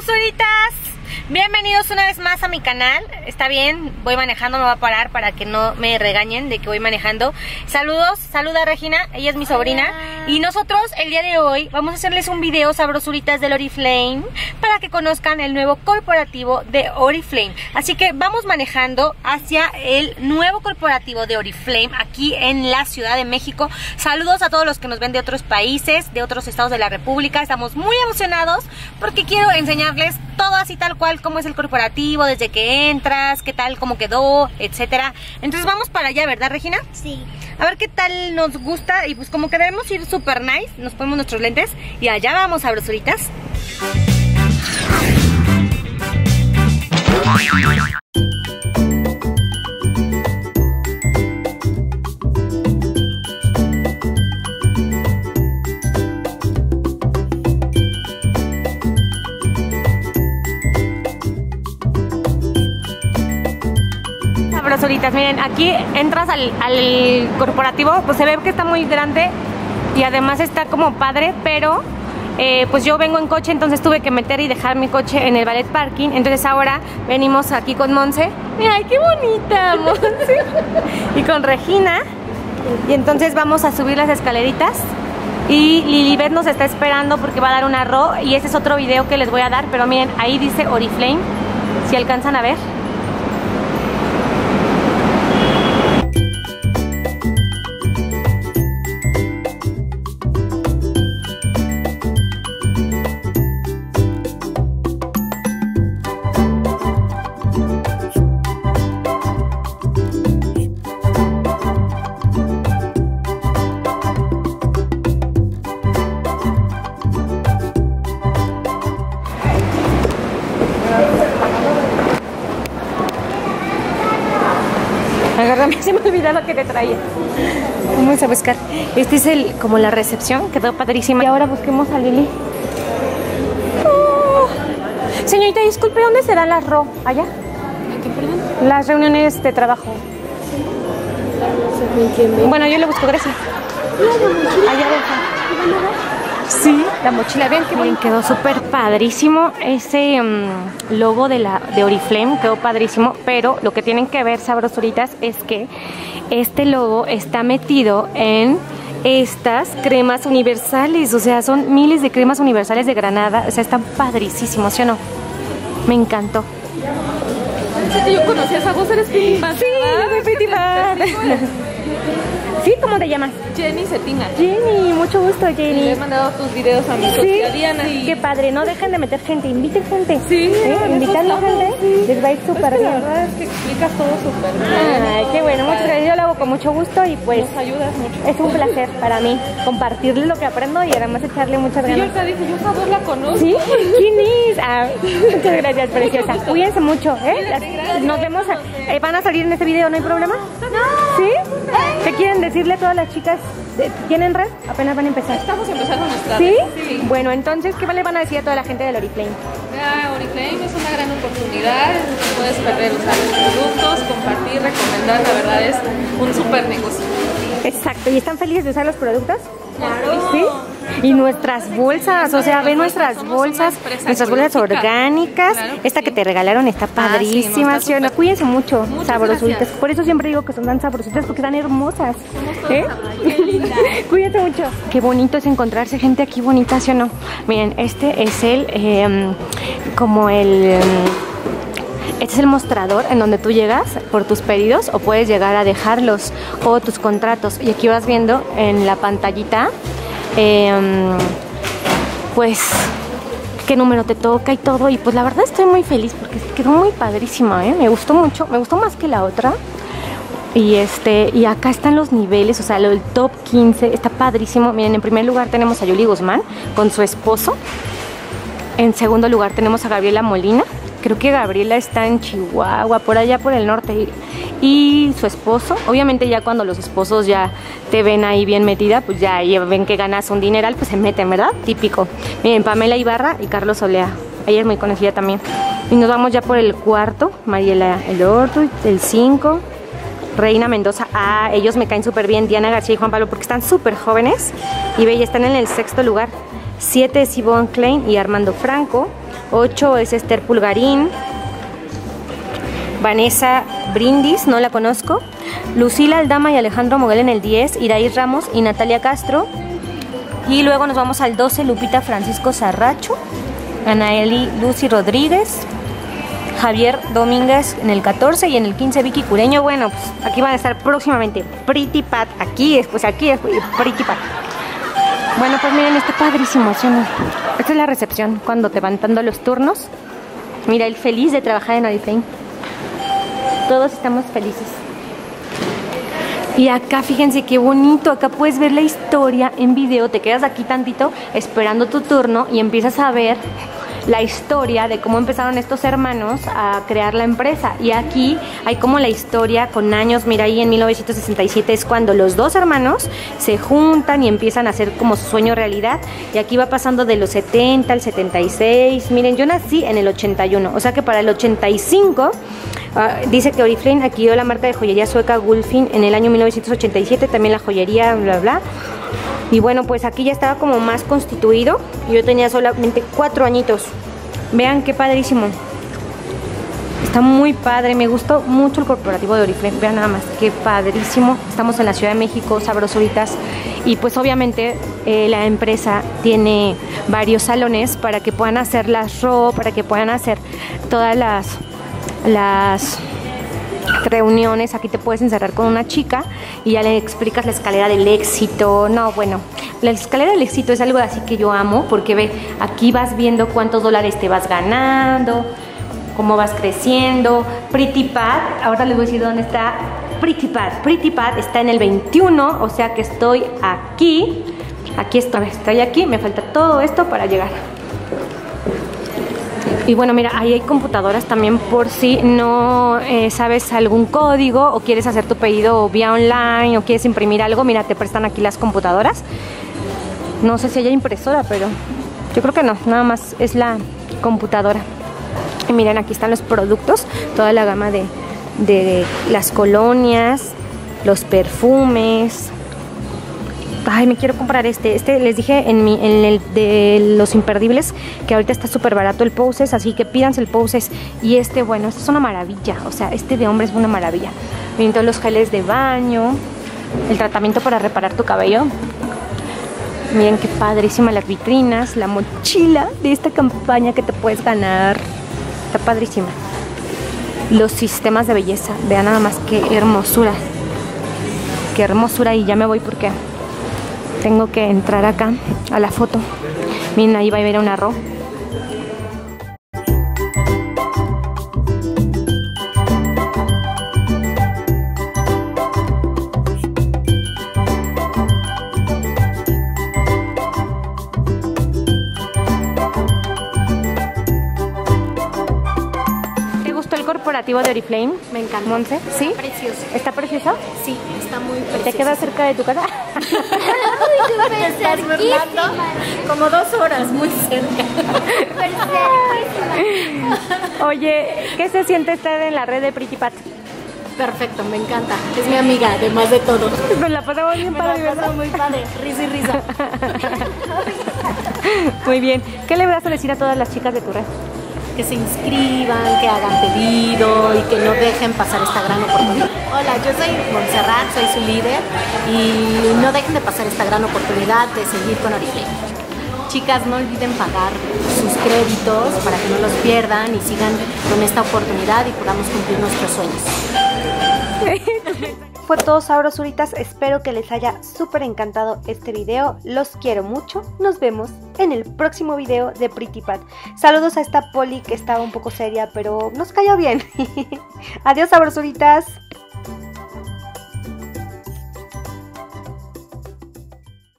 sabrosuritas! Bienvenidos una vez más a mi canal. Está bien, voy manejando, me voy a parar para que no me regañen de que voy manejando. Saludos, saluda Regina, ella es mi sobrina. Y nosotros el día de hoy vamos a hacerles un video sabrosuritas del Oriflame para que conozcan el nuevo corporativo de Oriflame. Así que vamos manejando hacia el nuevo corporativo de Oriflame aquí en la Ciudad de México. Saludos a todos los que nos ven de otros países, de otros estados de la República. Estamos muy emocionados porque quiero enseñarles todo así tal cual cómo es el corporativo, desde que entras, qué tal, cómo quedó, etcétera. Entonces vamos para allá, ¿verdad, Regina? Sí. A ver qué tal nos gusta y pues como queremos ir super nice, nos ponemos nuestros lentes y allá vamos, sabrosuritas. Sabrosuritas, miren, aquí entras al, corporativo, pues se ve que está muy grande y además está como padre, pero eh, pues yo vengo en coche, entonces tuve que meter y dejar mi coche en el ballet parking. Entonces ahora venimos aquí con Monse. Mira, qué bonita Monse. y con Regina. Y entonces vamos a subir las escaleritas. Y Lilibet nos está esperando porque va a dar un arroz. Y ese es otro video que les voy a dar. Pero miren, ahí dice Oriflame. Si alcanzan a ver. Se me olvidó lo que te traía. Vamos a buscar. Este es el como la recepción, quedó padrísima. Y ahora busquemos a Lili. Oh. Señorita, disculpe, ¿dónde será la RO? ¿Allá? Las reuniones de trabajo. Bueno, yo le busco, gracias. Allá abajo. Sí, la mochila, vean que bien quedó súper padrísimo ese mm, logo de la de Oriflame, quedó padrísimo, pero lo que tienen que ver sabrosuritas es que este logo está metido en estas cremas universales, o sea, son miles de cremas universales de Granada, o sea, están padrísimos, ¿sí o no? Me encantó. Yo conocí esa voz, eres Sí, soy. ¿Sí? ¿Cómo te llamas? Jenny Cetina. Jenny, mucho gusto, Jenny. Le he mandado tus videos a mi Sí, socia Diana. qué padre, no dejen de meter gente, inviten gente. Sí, ¿Eh? Invitando gente, sí. les va a ir súper que la bien. verdad es que explicas todo súper bien. Ay, qué bueno, muchas gracias. Yo lo hago con mucho gusto y pues Nos ayudas mucho. es un placer para mí compartirles lo que aprendo y además echarle muchas Sí, yo ganas. ahorita dije, yo esa voz la conozco. ¿Sí? ¿Quién es? Ah, muchas gracias, preciosa. Cuídense mucho, ¿eh? Nos vemos. a- eh, ¿Van a salir en este video? ¿No hay problema? ¿Sí? ¿Qué quieren decirle a todas las chicas? ¿Tienen red? Apenas van a empezar. Estamos empezando nuestra ¿Sí? Sí. Bueno, entonces, ¿qué le van a decir a toda la gente del Oriflame? Oriflame es una gran oportunidad, no puedes perder usar los productos, compartir, recomendar, la verdad es un súper negocio. Exacto, ¿y están felices de usar los productos? Claro. ¿Sí? Y nuestras bolsas, o sea, ven nuestras bolsas, nuestras bolsas orgánicas. Esta que te regalaron está Ah, padrísima, ¿sí o no? Cuídense mucho, sabrosuritas. Por eso siempre digo que son tan sabrositas porque están hermosas. ¿Eh? Cuídate mucho. Qué bonito es encontrarse gente aquí bonita, ¿sí o no? Miren, este es el, eh, como el... em, este es el mostrador en donde tú llegas por tus pedidos o puedes llegar a dejarlos o tus contratos. Y aquí vas viendo en la pantallita, em, pues, qué número te toca y todo. Y pues la verdad estoy muy feliz porque quedó muy padrísima, ¿eh? Me gustó mucho, me gustó más que la otra. Y este, y acá están los niveles, o sea, del top 15 está padrísimo. Miren, en primer lugar tenemos a Yuli Guzmán con su esposo. En segundo lugar tenemos a Gabriela Molina. Creo que Gabriela está en Chihuahua, por allá por el norte. Y su esposo. Obviamente ya cuando los esposos ya te ven ahí bien metida, pues ya ven que ganas un dineral, pues se meten, ¿verdad? Típico. Miren, Pamela Ibarra y Carlos Olea. Ayer muy conocida también. Y nos vamos ya por el cuarto. Mariela Elortu, el 5. Reina Mendoza, ah, ellos me caen súper bien, Diana García y Juan Pablo, porque están súper jóvenes. Y ve, ya están en el sexto lugar. Siete es Klein y Armando Franco. 8 es Esther Pulgarín. Vanessa Brindis, no la conozco. Lucila Aldama y Alejandro Moguel en el 10. Iraí Ramos y Natalia Castro. Y luego nos vamos al 12, Lupita Francisco Sarracho. Anaeli Lucy Rodríguez. Javier Domínguez en el 14 y en el 15 Vicky Cureño. Bueno, pues aquí van a estar próximamente Pretty Pat. Aquí, después aquí, después Pretty Pat. Bueno, pues miren, está padrísimo, ¿sí? Esta es la recepción cuando te van dando los turnos. Mira, el feliz de trabajar en Oriflame. Todos estamos felices. Y acá fíjense qué bonito, acá puedes ver la historia en video, te quedas aquí tantito esperando tu turno y empiezas a ver la historia de cómo empezaron estos hermanos a crear la empresa. Y aquí hay como la historia con años, mira ahí en 1967 es cuando los dos hermanos se juntan y empiezan a hacer como su sueño realidad. Y aquí va pasando de los 70 al 76. Miren, yo nací en el 81, o sea que para el 85 ah, dice que Oriflame adquirió la marca de joyería sueca Gulfin en el año 1987, también la joyería, bla, bla. Y bueno, pues aquí ya estaba como más constituido. Yo tenía solamente cuatro añitos. Vean qué padrísimo. Está muy padre, me gustó mucho el corporativo de Oriflame. Vean nada más, qué padrísimo. Estamos en la Ciudad de México, sabrosuritas. Y pues obviamente eh, la empresa tiene varios salones para que puedan hacer las RO, para que puedan hacer todas las, las reuniones, aquí te puedes encerrar con una chica y ya le explicas la escalera del éxito. No, bueno, la escalera del éxito es algo así que yo amo porque ve, aquí vas viendo cuántos dólares te vas ganando, cómo vas creciendo. Pretty Pad, ahora les voy a decir dónde está Pretty Pad. Pretty Pad está en el 21, o sea que estoy aquí. Aquí estoy, estoy aquí, me falta todo esto para llegar. Y bueno, mira, ahí hay computadoras también por si no eh, sabes algún código o quieres hacer tu pedido vía online o quieres imprimir algo, mira, te prestan aquí las computadoras. No sé si haya impresora, pero yo creo que no, nada más es la computadora. Y miren, aquí están los productos, toda la gama de, de las colonias, los perfumes, ay, me quiero comprar este. Este les dije en, mi, el de los imperdibles que ahorita está súper barato el Poses, así que pídanse el Poses. Y este, bueno, este es una maravilla. O sea, este de hombre es una maravilla. Miren todos los geles de baño, el tratamiento para reparar tu cabello. Miren qué padrísima las vitrinas, la mochila de esta campaña que te puedes ganar. Está padrísima. Los sistemas de belleza, vean nada más qué hermosura. Qué hermosura y ya me voy porque tengo que entrar acá a la foto. Miren, ahí va a haber un arroz. Corporativo de Oriflame? Me encanta. Monse, ¿sí? Está precioso. ¿Está precioso? Sí, está muy precioso. ¿Te queda cerca de tu casa? Estás burlando. Como dos horas, muy cerca. Oye, ¿qué se siente estar en la red de Pretty Pat? Perfecto, me encanta. Es mi amiga, además de todo. Me la pasamos bien Me padre, la paso muy padre. Risa y risa. Muy bien. ¿Qué le vas a decir a todas las chicas de tu red? Que se inscriban, que hagan pedido y que no dejen pasar esta gran oportunidad. Hola, yo soy Montserrat, soy su líder y no dejen de pasar esta gran oportunidad de seguir con Oriflame. Chicas, no olviden pagar sus créditos para que no los pierdan y sigan con esta oportunidad y podamos cumplir nuestros sueños. Fue todo sabrosuritas, espero que les haya súper encantado este video, los quiero mucho, nos vemos en el próximo video de Pretty Pat. Saludos a esta poli que estaba un poco seria, pero nos cayó bien. Adiós sabrosuritas.